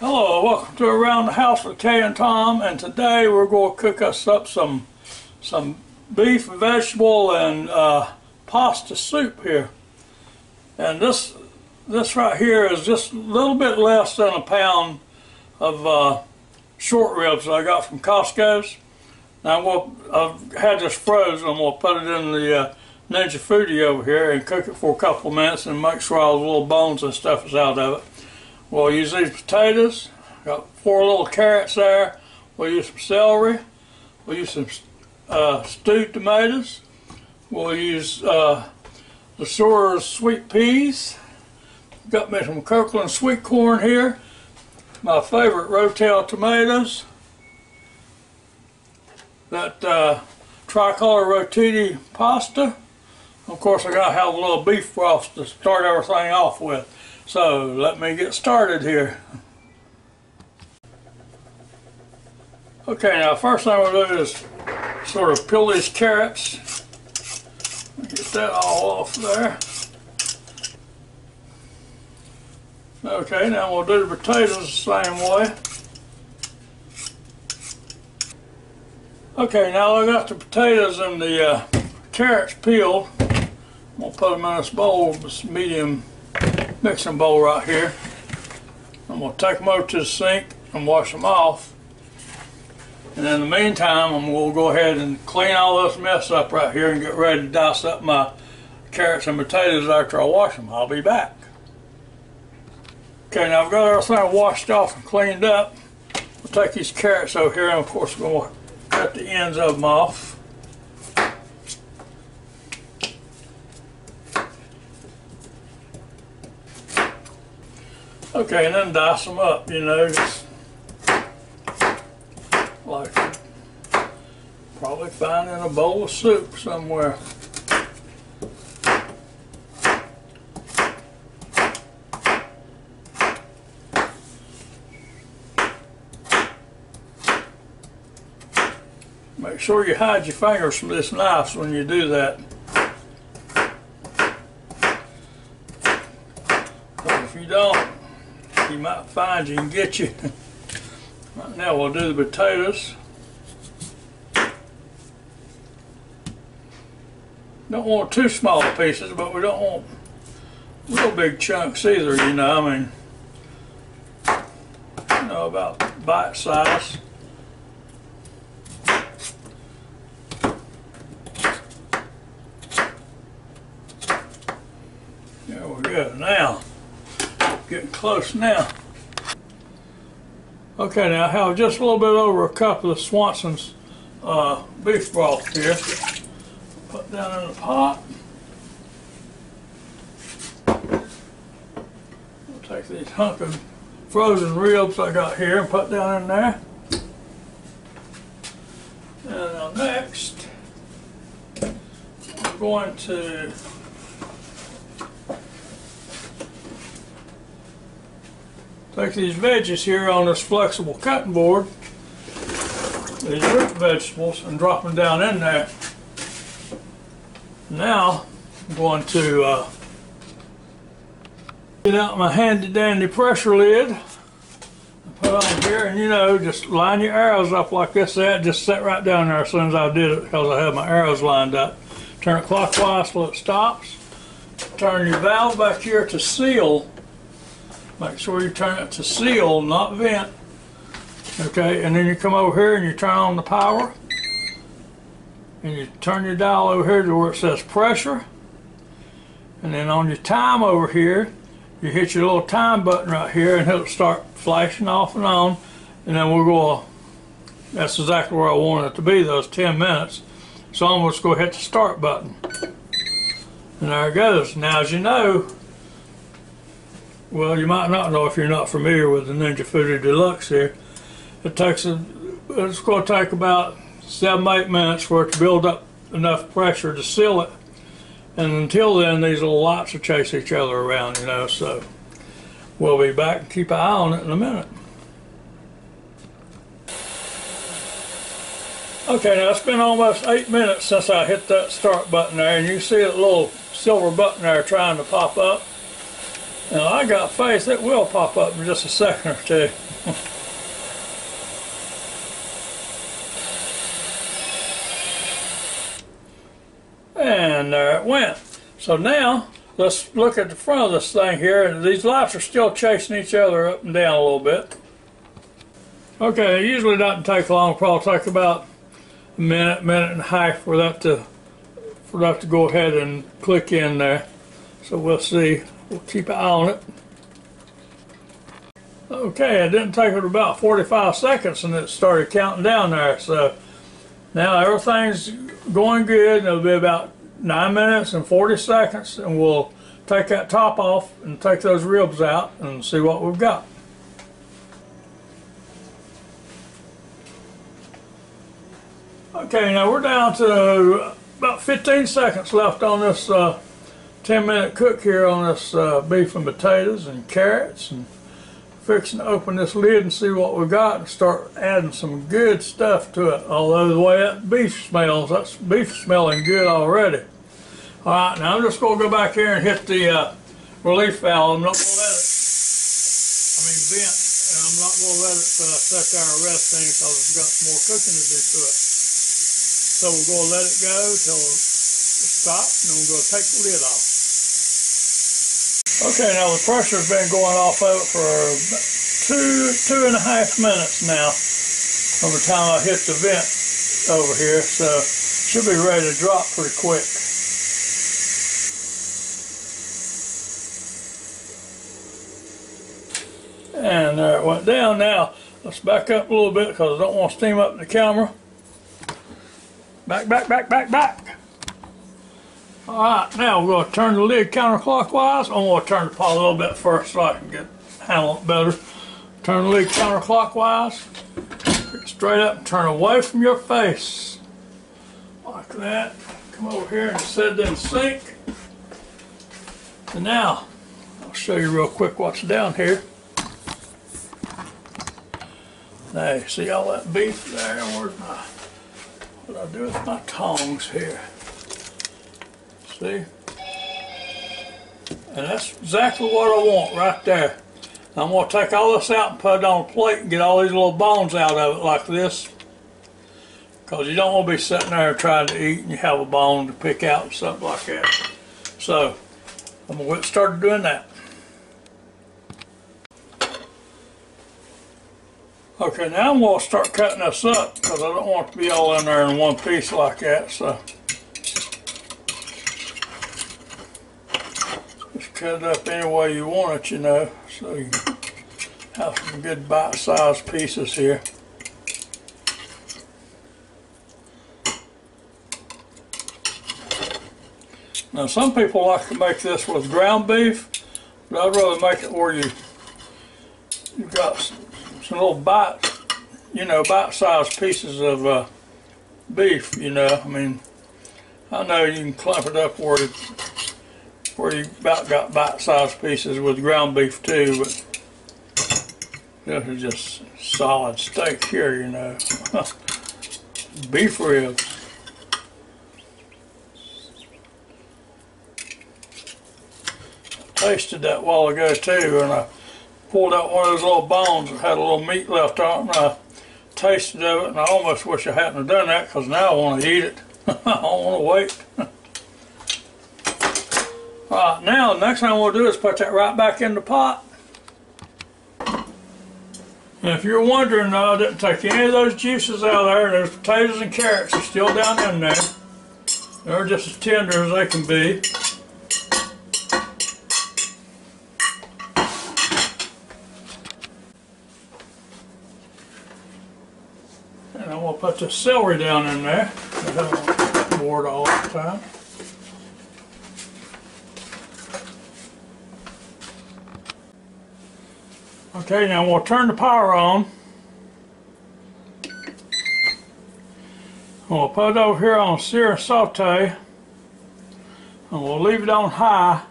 Hello, welcome to Around the House with Kay and Tom, and today we're going to cook us up some some beef, vegetable, and uh, pasta soup here. And this this right here is just a little bit less than a pound of uh, short ribs I got from Costco's. Now gonna, I've had this frozen. Going to put it in the uh, Ninja Foodi over here and cook it for a couple minutes and make sure all the little bones and stuff is out of it. We'll use these potatoes. Got four little carrots there. We'll use some celery. We'll use some uh, stewed tomatoes. We'll use uh, LeSueur sweet peas. Got me some Kirkland sweet corn here. My favorite Rotel tomatoes. That uh, tricolor rotini pasta. Of course, I gotta have a little beef broth to start everything off with. So let me get started here. Okay, now first thing we'll do is sort of peel these carrots. Get that all off there. Okay, now we'll do the potatoes the same way. Okay, now I got the potatoes and the uh, carrots peeled. I'm gonna put them in this bowl, this medium mixing bowl right here. I'm going to take them over to the sink and wash them off. And in the meantime, I'm going to go ahead and clean all this mess up right here and get ready to dice up my carrots and potatoes after I wash them. I'll be back. Okay, now I've got everything washed off and cleaned up. We'll take these carrots over here and of course we're going to cut the ends of them off. Okay, and then dice them up, you know, just like probably find in a bowl of soup somewhere. Make sure you hide your fingers from this knife when you do that. if you don't, he might find you and get you. right now we'll do the potatoes. Don't want too small pieces, but we don't want real big chunks either, you know, I mean, you know, about bite size. There we go. Now, Getting close now. Okay, now I have just a little bit over a cup of Swanson's uh, beef broth here. Put down in the pot. We'll take these hunk of frozen ribs I got here and put down in there. And now next, I'm going to Take these veggies here on this flexible cutting board, these root vegetables, and drop them down in there. Now, I'm going to uh, get out my handy dandy pressure lid put on here and you know just line your arrows up like this that just set right down there as soon as I did it because I have my arrows lined up. Turn it clockwise till it stops. Turn your valve back here to seal Make sure you turn it to seal, not vent. Okay, and then you come over here and you turn on the power. And you turn your dial over here to where it says pressure. And then on your time over here, you hit your little time button right here and it'll start flashing off and on. And then we'll go, that's exactly where I want it to be, those 10 minutes. So I'm going to hit the start button. And there it goes. Now as you know, well, you might not know if you're not familiar with the Ninja Foodi Deluxe here. It takes a, it's going to take about seven, eight minutes for it to build up enough pressure to seal it. And until then, these little lights will chase each other around, you know, so we'll be back and keep an eye on it in a minute. Okay, now it's been almost eight minutes since I hit that start button there, and you see that little silver button there trying to pop up. Now I got faith it will pop up in just a second or two. and there it went. So now let's look at the front of this thing here. These lights are still chasing each other up and down a little bit. Okay, it usually doesn't take long. Probably take about a minute, minute and a half for that to for that to go ahead and click in there. So we'll see. We'll keep an eye on it. Okay, it didn't take it about 45 seconds and it started counting down there. So now everything's going good. It'll be about 9 minutes and 40 seconds and we'll take that top off and take those ribs out and see what we've got. Okay, now we're down to about 15 seconds left on this uh, 10 minute cook here on this uh, beef and potatoes and carrots and fixing to open this lid and see what we got and start adding some good stuff to it. Although the way that beef smells, that's beef smelling good already. All right, now I'm just going to go back here and hit the uh, relief valve. I'm not to let it, I mean vent, and I'm not to let it uh, there and rest things because it's got some more cooking to do to it. So we're to let it go till it stops and then we're to take the lid off. Okay, now the pressure's been going off of it for two, two and a half minutes now from the time I hit the vent over here, so should be ready to drop pretty quick. And there it went down. Now, let's back up a little bit because I don't want to steam up the camera. Back, back, back, back, back. All right, now we're going to turn the lid counterclockwise. I'm going to turn the pot a little bit first so I can get handle it better. Turn the lid counterclockwise. Straight up and turn away from your face. Like that. Come over here and set it in sink. And now, I'll show you real quick what's down here. Now, see all that beef there? Where's my, what I do with my tongs here? See? And that's exactly what I want right there. I'm going to take all this out and put it on a plate and get all these little bones out of it like this. Because you don't want to be sitting there trying to eat and you have a bone to pick out and something like that. So, I'm going to get started doing that. Okay, now I'm going to start cutting this up because I don't want it to be all in there in one piece like that. So. Cut it up any way you want it, you know, so you have some good bite-sized pieces here. Now some people like to make this with ground beef, but I'd rather make it where you you've got some, some little bite, you know, bite-sized pieces of uh, beef. You know, I mean, I know you can clump it up where it where you about got bite-sized pieces with ground beef too, but this is just solid steak here, you know. beef ribs. tasted that while ago too, and I pulled out one of those little bones that had a little meat left on it, and I tasted of it, and I almost wish I hadn't done that because now I want to eat it. I don't want to wait. Now the next thing I we'll do is put that right back in the pot. And if you're wondering, I didn't take any of those juices out there. Those potatoes and carrots are still down in there. They're just as tender as they can be. And I'm going to put the celery down in there. I don't board all the time. Okay, now we'll turn the power on. We'll put it over here on sear and saute. And we'll leave it on high.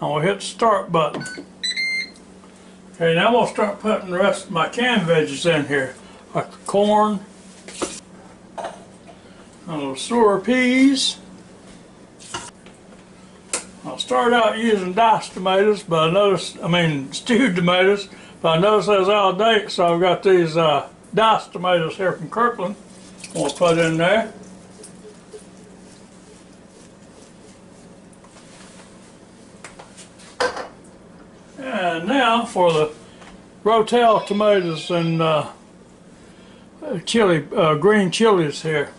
And we'll hit the start button. Okay, now we'll start putting the rest of my canned veggies in here. Like the corn. A little sewer peas. I'll start out using diced tomatoes, but I noticed, I mean stewed tomatoes, but I noticed those out of date, so I've got these uh, diced tomatoes here from Kirkland. I'm going to put in there. And now for the Rotel tomatoes and uh, chili, uh, green chilies here.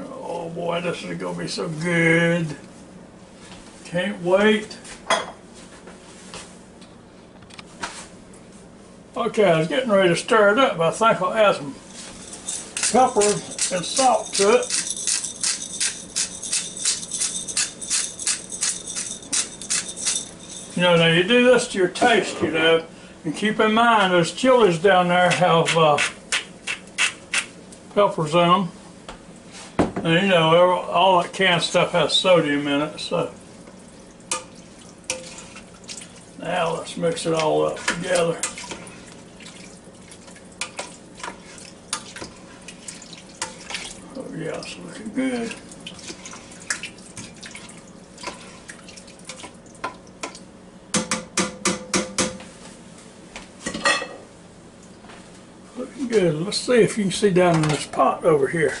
Oh boy, this is gonna be so good. Can't wait. Okay, I was getting ready to stir it up, I think I'll add some pepper and salt to it. You know, now you do this to your taste, you know, and keep in mind those chilies down there have uh, peppers in them. And you know, all that canned stuff has sodium in it, so. Now let's mix it all up together. Yeah, it's looking good. Looking good. Let's see if you can see down in this pot over here.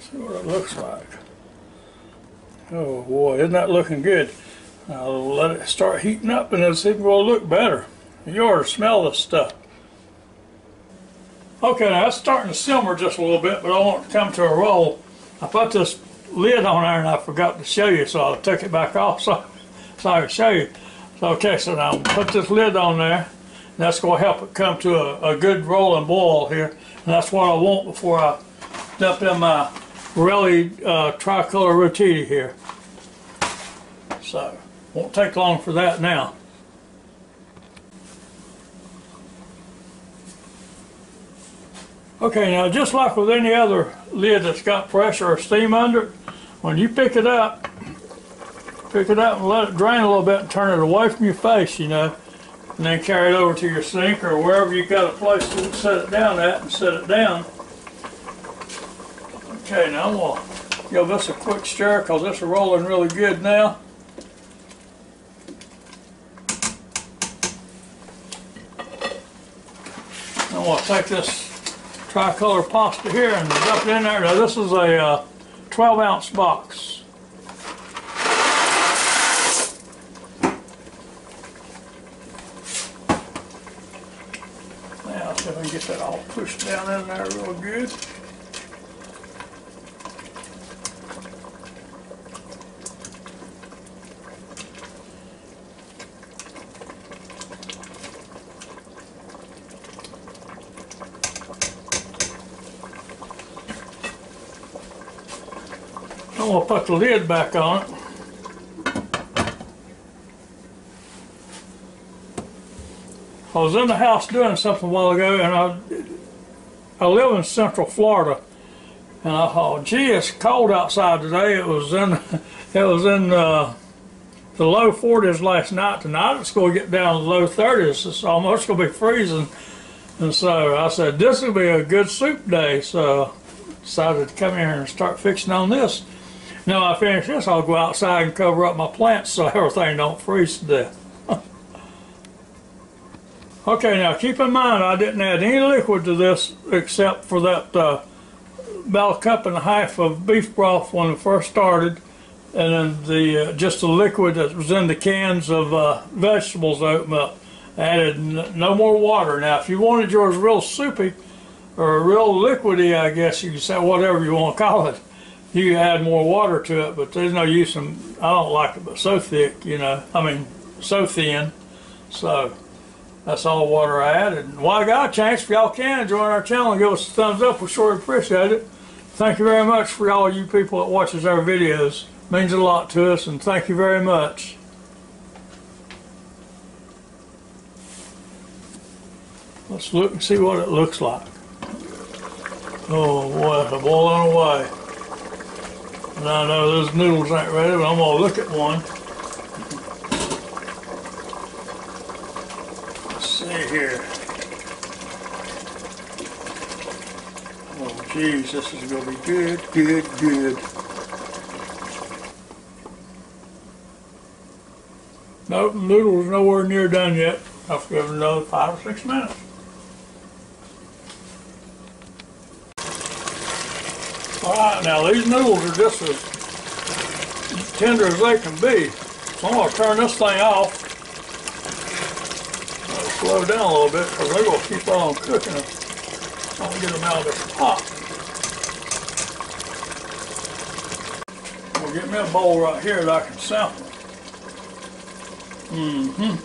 See what it looks like. Oh boy, isn't that looking good? I'll let it start heating up and it's even going to look better. You ought to smell this stuff. Okay, now it's starting to simmer just a little bit, but I want it to come to a roll. I put this lid on there and I forgot to show you, so I took it back off so, so I could show you. So, okay, so now put this lid on there. And That's going to help it come to a, a good rolling boil here. And that's what I want before I dump in my Barilla uh, tricolor rotini here. So, won't take long for that now. Okay, now just like with any other lid that's got pressure or steam under it, when you pick it up, pick it up and let it drain a little bit and turn it away from your face, you know, and then carry it over to your sink or wherever you got a place to set it down at and set it down. Okay, now I'm gonna give this a quick stir because this is rolling really good now. I'm gonna take this tricolor pasta here and dump it in there. Now this is a uh, 12 ounce box. Now see if I can get that all pushed down in there real good. I'm gonna put the lid back on it. I was in the house doing something a while ago and I, I live in central Florida and I thought, gee, it's cold outside today. It was in, it was in uh, the low 40s last night. Tonight it's going to get down to the low 30s. It's almost going to be freezing. And so I said, this will be a good soup day. So I decided to come here and start fixing on this. Now I finish this, I'll go outside and cover up my plants so everything don't freeze to death. okay, now keep in mind I didn't add any liquid to this except for that uh, about a cup and a half of beef broth when it first started and then the uh, just the liquid that was in the cans of uh, vegetables opened up. Added no more water. Now if you wanted yours real soupy or real liquidy I guess you can say whatever you want to call it you add more water to it, but there's no use in, I don't like it, but so thick, you know, I mean, so thin. So that's all the water I added. And while I got a chance, if y'all can, join our channel and give us a thumbs up, we sure appreciate it. Thank you very much for all you people that watches our videos. Means a lot to us, and thank you very much. Let's look and see what it looks like. Oh boy, it's boiling away. No, no, those noodles ain't ready, but I'm gonna look at one. Let's see here. Oh, geez, this is gonna be good, good, good. No, noodles nowhere near done yet. I've given another five or six minutes. Alright, now these noodles are just as tender as they can be. So I'm going to turn this thing off. Slow down a little bit because they're going to keep on cooking. I'll get them out of this pot. I'll get me a bowl right here that I can sample. Mm-hmm.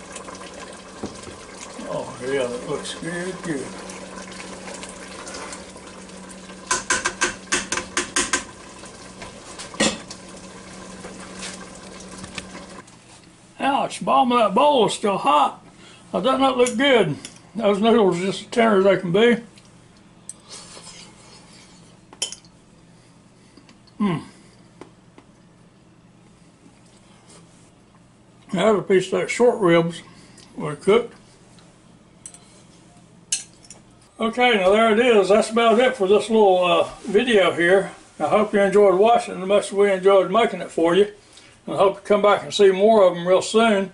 Oh yeah, that looks good, good. Ouch, bottom of that bowl is still hot. That does not look good. Those noodles are just as tender as they can be. Mmm. There's a piece of that short ribs were cooked. Okay, now there it is. That's about it for this little uh, video here. I hope you enjoyed watching as much as we enjoyed making it for you. And hope you come back and see more of them real soon.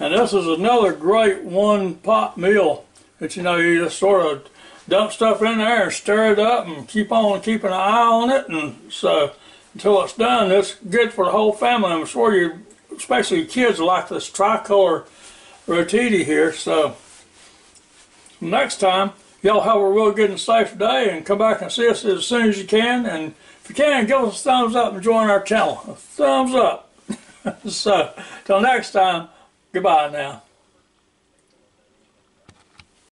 And this is another great one pot meal that you know you just sort of dump stuff in there and stir it up and keep on keeping an eye on it. And so until it's done, it's good for the whole family. I'm sure you, especially kids, like this tricolor rotini here. So next time, y'all have a real good and safe day and come back and see us as soon as you can. And if you can, give us a thumbs up and join our channel. A thumbs up. so, till next time, goodbye now.